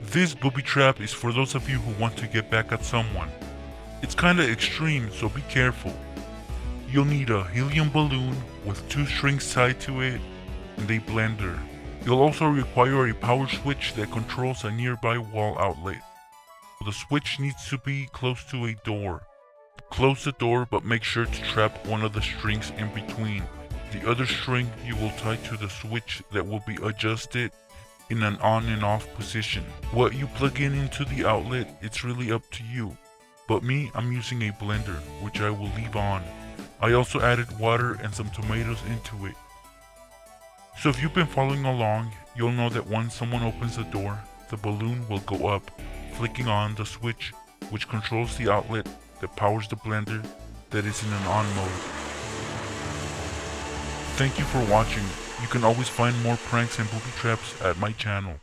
This booby trap is for those of you who want to get back at someone. It's kinda extreme, so be careful. You'll need a helium balloon with two strings tied to it and a blender. You'll also require a power switch that controls a nearby wall outlet. The switch needs to be close to a door. Close the door but make sure to trap one of the strings in between. The other string you will tie to the switch that will be adjusted in an on and off position. What you plug in into the outlet, it's really up to you. But me, I'm using a blender, which I will leave on. I also added water and some tomatoes into it. So if you've been following along, you'll know that once someone opens the door, the balloon will go up, flicking on the switch which controls the outlet that powers the blender that is in an on mode. Thank you for watching. You can always find more pranks and booby traps at my channel.